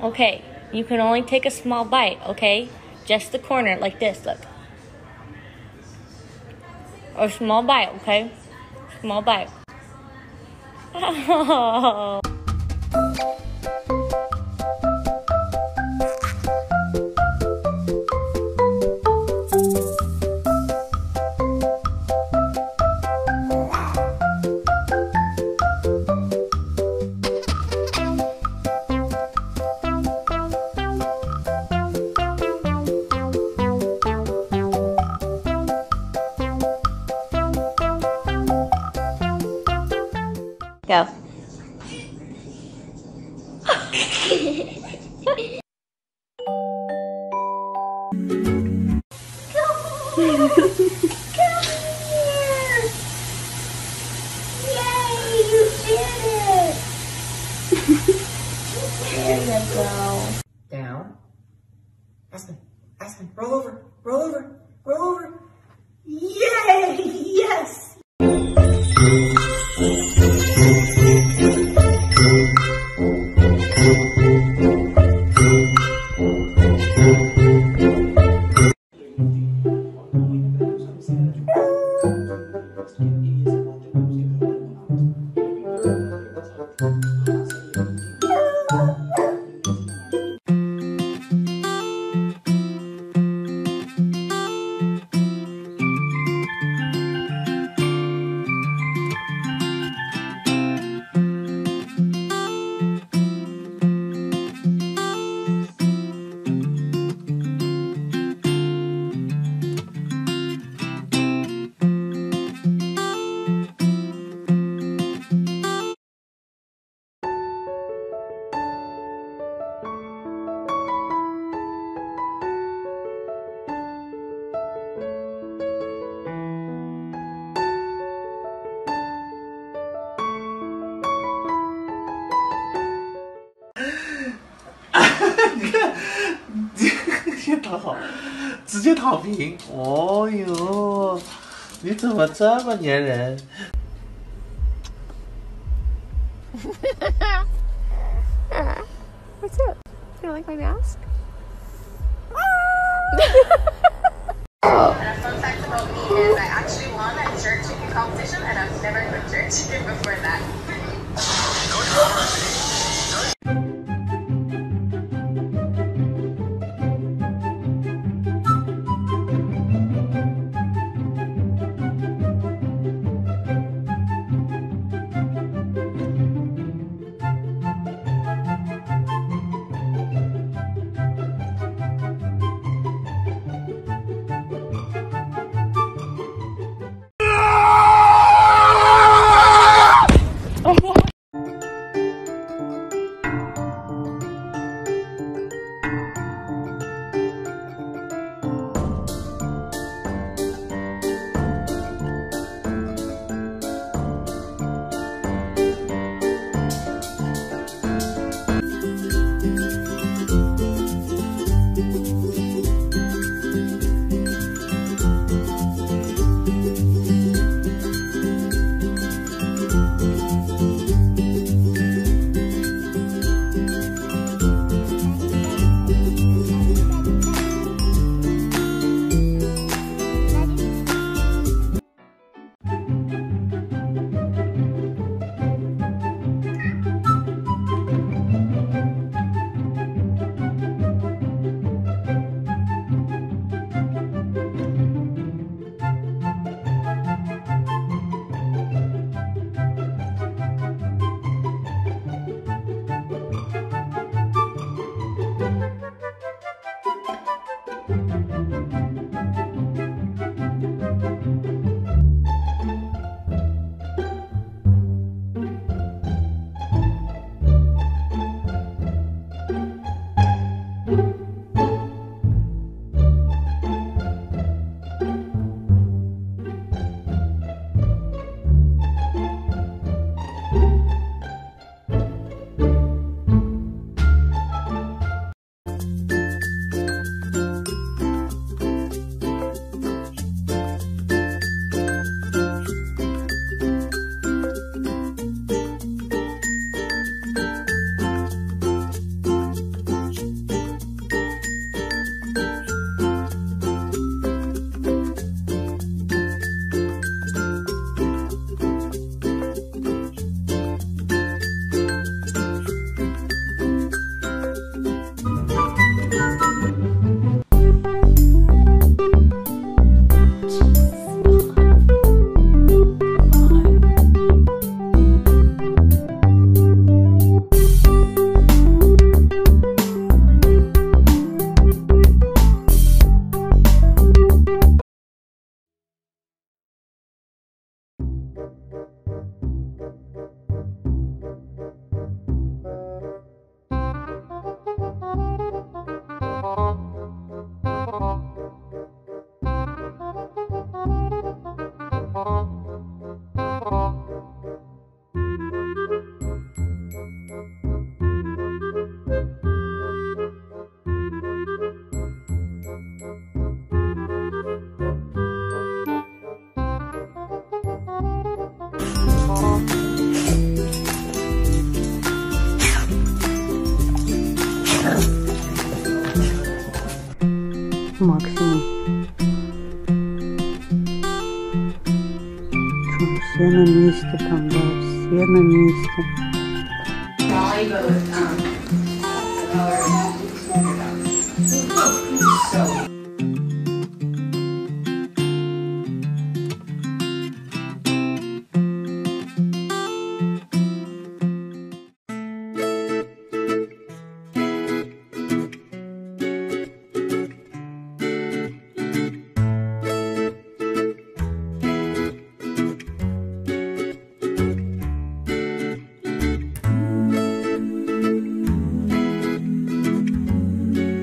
Okay, you can only take a small bite, okay? Just the corner, like this, look. A small bite, okay? Small bite. Go. Oh. Yay, you did it! you go. Down. Aspen, Aspen, roll over, roll over, roll over. Yay! Yes! 直接躺平。哦呦，你怎么这么粘人？ What's it? You don't like my mask? economista também, ser analista. Ai, garotão.